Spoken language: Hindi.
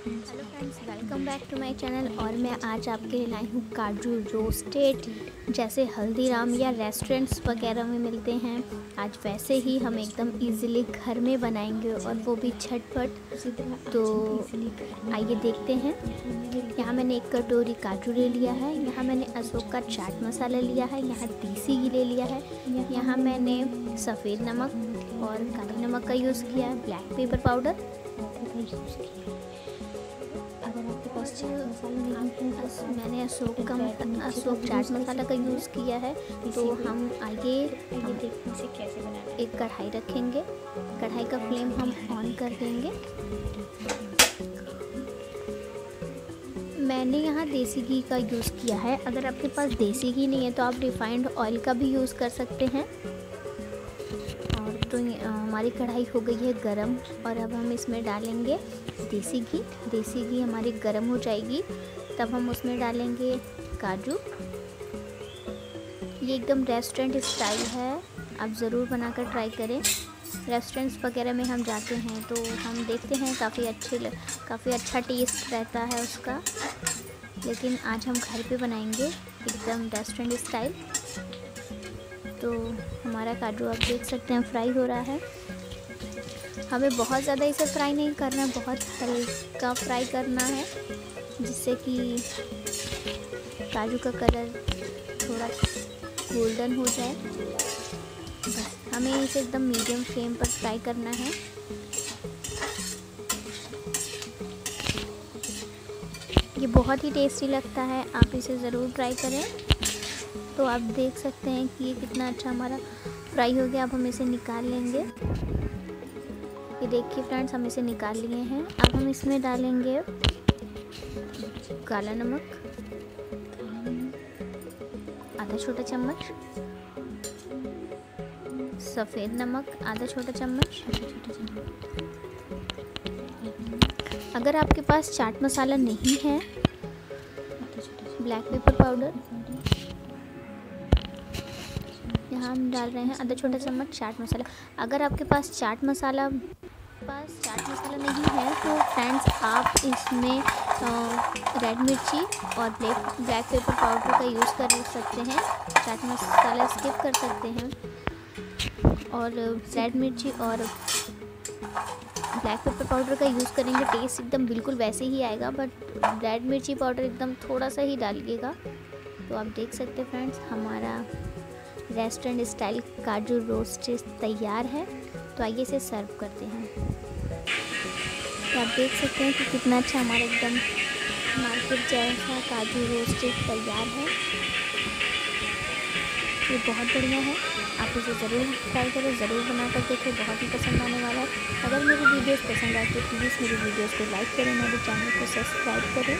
Hello friends welcome back to my channel और मैं आज आपके लिए लाई हूँ काजू रोस्टेड जैसे हल्दीराम या रेस्टोरेंट्स वगैरह में मिलते हैं। आज वैसे ही हम एकदम इजीली घर में बनाएँगे और वो भी झटपट। तो आइए देखते हैं। यहाँ मैंने एक कटोरी काजू ले लिया है, यहाँ मैंने अशोक का चाट मसाला लिया है, यहाँ देसी घी ले लिया है, यहाँ मैंने सफ़ेद नमक और काली नमक का यूज़ किया है ब्लैक पेपर पाउडर अगर आपके पास चाट मसाला नहीं है मैंने अशोक का अशोक चाट मसाला का यूज़ किया है तो हम आगे बनाना एक कढ़ाई रखेंगे। कढ़ाई का फ्लेम हम ऑन कर देंगे। मैंने यहाँ देसी घी का यूज़ किया है। अगर आपके पास देसी घी नहीं है तो आप रिफाइंड ऑयल का भी यूज़ कर सकते हैं। तो हमारी कढ़ाई हो गई है गरम और अब हम इसमें डालेंगे देसी घी। देसी घी हमारी गरम हो जाएगी। तब हम उसमें डालेंगे काजू। ये एकदम रेस्टोरेंट स्टाइल है। आप ज़रूर बनाकर ट्राई करें। रेस्टोरेंट्स वगैरह में हम जाते हैं तो हम देखते हैं काफ़ी अच्छे काफ़ी अच्छा टेस्ट रहता है उसका। लेकिन आज हम घर पे बनाएँगे एकदम रेस्टोरेंट स्टाइल तो हमारा काजू आप देख सकते हैं फ्राई हो रहा है। हमें बहुत ज़्यादा इसे फ्राई नहीं करना है बहुत हल्का फ्राई करना है, जिससे कि काजू का कलर थोड़ा गोल्डन हो जाए। हमें इसे एकदम मीडियम फ्लेम पर फ्राई करना है। ये बहुत ही टेस्टी लगता है, आप इसे ज़रूर ट्राई करें। तो आप देख सकते हैं कि ये कितना अच्छा हमारा फ्राई हो गया। अब हम इसे निकाल लेंगे। ये देखिए फ्रेंड्स, हम इसे निकाल लिए हैं। अब हम इसमें डालेंगे काला नमक, आधा छोटा चम्मच, सफ़ेद नमक, आधा छोटा चम्मच। अगर आपके पास चाट मसाला नहीं है, ब्लैक पेपर पाउडर हम डाल रहे हैं आधा छोटा चम्मच चाट मसाला। अगर आपके पास चाट मसाला, पास चाट मसाला नहीं है तो फ्रेंड्स आप इसमें रेड मिर्ची और ब्लैक ब्लैक पेपर पाउडर का यूज़ कर सकते हैं। चाट मसाला स्किप कर सकते हैं। और रेड मिर्ची और ब्लैक पेपर पाउडर का यूज़ करेंगे टेस्ट एकदम बिल्कुल वैसे ही आएगा बट रेड मिर्ची पाउडर एकदम थोड़ा सा ही डालिएगा। तो आप देख सकते हैं फ्रेंड्स हमारा रेस्टोरेंट स्टाइल काजू रोस्ट तैयार है तो आइए इसे सर्व करते हैं। तो आप देख सकते हैं कि कितना अच्छा हमारा एकदम मार्केट जैसा काजू रोस्ट तैयार है। ये बहुत बढ़िया है। आप इसे ज़रूर ट्राई करें, ज़रूर बनाकर देखें बहुत ही पसंद आने वाला है। अगर मेरी वीडियोस पसंद आए तो प्लीज़ मेरी वीडियोस को लाइक करें, मेरे चैनल को सब्सक्राइब करें।